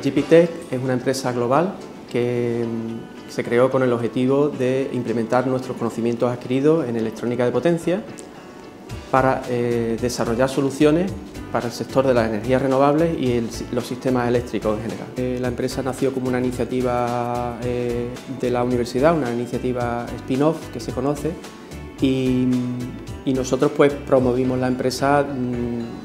GPTech es una empresa global que mm, se creó con el objetivo de implementar nuestros conocimientos adquiridos en electrónica de potencia para eh, desarrollar soluciones para el sector de las energías renovables y los sistemas eléctricos en general. Eh, la empresa nació como una iniciativa eh, de la universidad, una iniciativa spin-off que se conoce y, nosotros pues promovimos la empresa mm,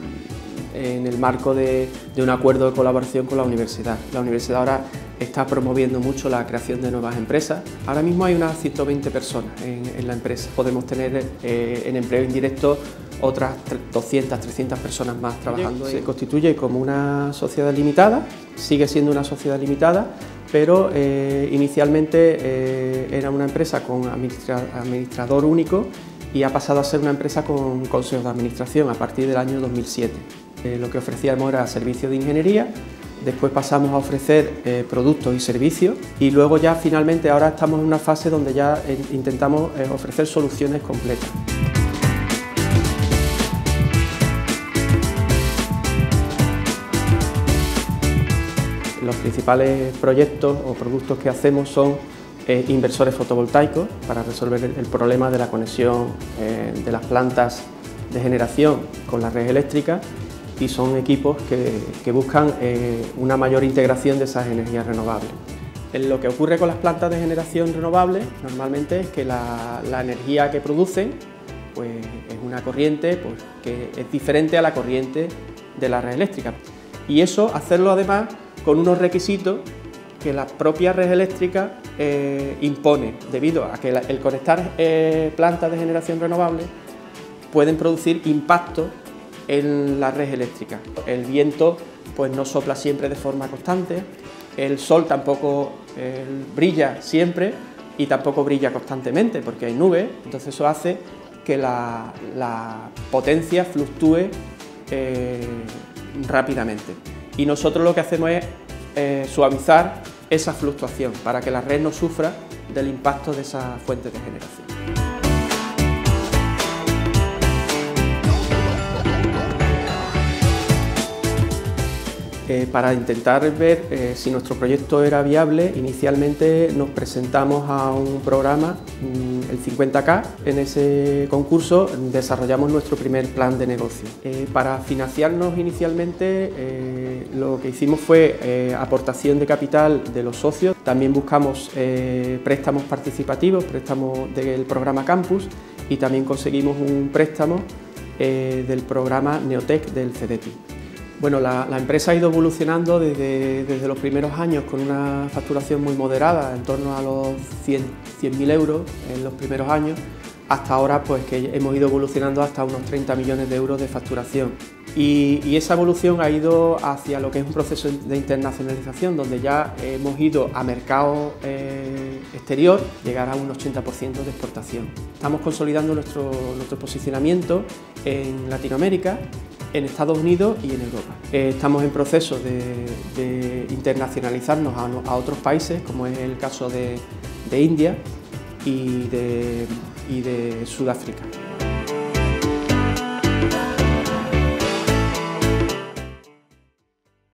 en el marco de, un acuerdo de colaboración con la universidad. La universidad ahora está promoviendo mucho la creación de nuevas empresas. Ahora mismo hay unas 120 personas en, la empresa. Podemos tener eh, en empleo indirecto otras 200, 300 personas más trabajando. Se constituye como una sociedad limitada, sigue siendo una sociedad limitada, pero eh, inicialmente eh, era una empresa con administrador único y ha pasado a ser una empresa con consejo de administración a partir del año 2007. Eh, lo que ofrecíamos era servicios de ingeniería, después pasamos a ofrecer eh, productos y servicios y luego ya finalmente ahora estamos en una fase donde ya eh, intentamos ofrecer soluciones completas. Los principales proyectos o productos que hacemos son inversores fotovoltaicos para resolver el, problema de la conexión de las plantas de generación con la red eléctrica y son equipos que, buscan eh, una mayor integración de esas energías renovables. Lo que ocurre con las plantas de generación renovable normalmente es que la, energía que producen pues, es una corriente pues, que es diferente a la corriente de la red eléctrica. Y eso hacerlo además con unos requisitos que la propia red eléctrica eh, impone, debido a que el conectar eh, plantas de generación renovable pueden producir impactos en la red eléctrica. El viento pues no sopla siempre de forma constante, el sol tampoco brilla siempre y tampoco brilla constantemente porque hay nubes, entonces eso hace que la, potencia fluctúe eh, rápidamente. Y nosotros lo que hacemos es eh, suavizar esa fluctuación para que la red no sufra del impacto de esa fuente de generación. Eh, para intentar ver eh, si nuestro proyecto era viable, inicialmente nos presentamos a un programa, mm, el 50K. En ese concurso desarrollamos nuestro primer plan de negocio. Eh, para financiarnos inicialmente lo que hicimos fue aportación de capital de los socios. También buscamos préstamos participativos, préstamos del programa Campus y también conseguimos un préstamo del programa Neotec del CDT. Bueno, la, empresa ha ido evolucionando desde, los primeros años con una facturación muy moderada, en torno a los 100.000 euros en los primeros años, hasta ahora pues que hemos ido evolucionando hasta unos 30 millones de euros de facturación. Y, esa evolución ha ido hacia lo que es un proceso de internacionalización, donde ya hemos ido a mercado eh, exterior, llegar a un 80% de exportación. Estamos consolidando nuestro, nuestro posicionamiento en Latinoamérica en Estados Unidos y en Europa. Eh, estamos en proceso de, internacionalizarnos a, otros países, como es el caso de, India y de Sudáfrica.